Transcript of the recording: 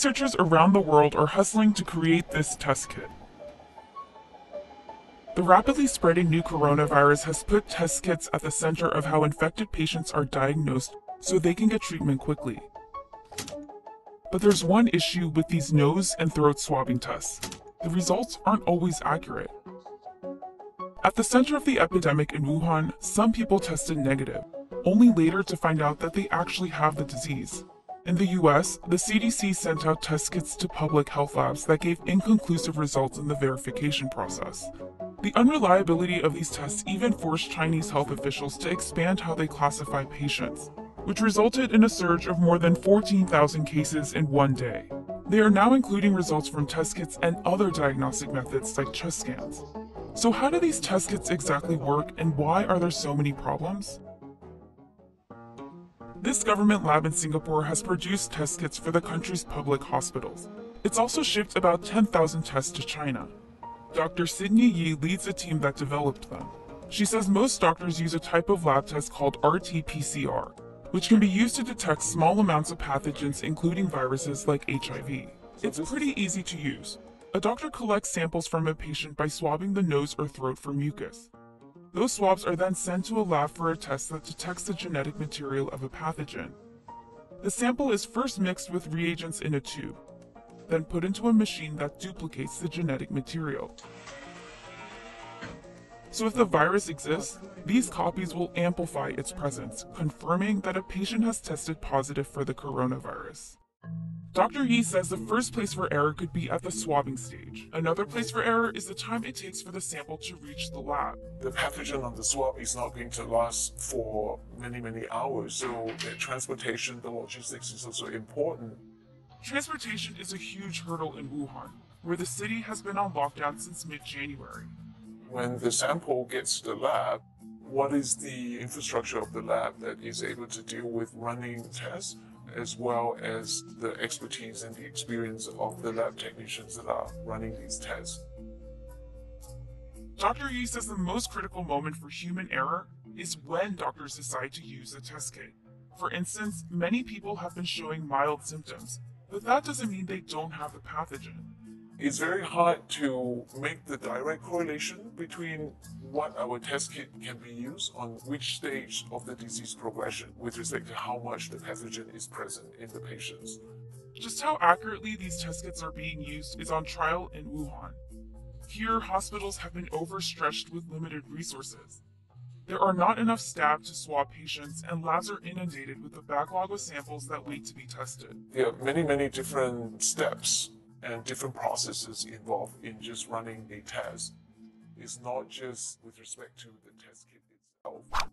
Researchers around the world are hustling to create this test kit. The rapidly spreading new coronavirus has put test kits at the center of how infected patients are diagnosed so they can get treatment quickly. But there's one issue with these nose and throat swabbing tests. The results aren't always accurate. At the center of the epidemic in Wuhan, some people tested negative, only later to find out that they actually have the disease. In the US, the CDC sent out test kits to public health labs that gave inconclusive results in the verification process. The unreliability of these tests even forced Chinese health officials to expand how they classify patients, which resulted in a surge of more than 14,000 cases in one day. They are now including results from test kits and other diagnostic methods like chest scans. So how do these test kits exactly work and why are there so many problems? This government lab in Singapore has produced test kits for the country's public hospitals. It's also shipped about 10,000 tests to China. Dr. Sidney Yee leads a team that developed them. She says most doctors use a type of lab test called RT-PCR, which can be used to detect small amounts of pathogens including viruses like HIV. It's pretty easy to use. A doctor collects samples from a patient by swabbing the nose or throat for mucus. Those swabs are then sent to a lab for a test that detects the genetic material of a pathogen. The sample is first mixed with reagents in a tube, then put into a machine that duplicates the genetic material. So if the virus exists, these copies will amplify its presence, confirming that a patient has tested positive for the coronavirus. Dr. Yee says the first place for error could be at the swabbing stage. Another place for error is the time it takes for the sample to reach the lab. The pathogen on the swab is not going to last for many, many hours, so the transportation, the logistics is also important. Transportation is a huge hurdle in Wuhan, where the city has been on lockdown since mid-January. When the sample gets to the lab, what is the infrastructure of the lab that is able to deal with running tests? As well as the expertise and the experience of the lab technicians that are running these tests. Dr. Yee says the most critical moment for human error is when doctors decide to use a test kit. For instance, many people have been showing mild symptoms, but that doesn't mean they don't have the pathogen. It's very hard to make the direct correlation between what our test kit can be used on which stage of the disease progression with respect to how much the pathogen is present in the patients. Just how accurately these test kits are being used is on trial in Wuhan. Here, hospitals have been overstretched with limited resources. There are not enough staff to swab patients, and labs are inundated with a backlog of samples that wait to be tested. There are many, many different steps and different processes involved in just running a test. is not just with respect to the test kit itself.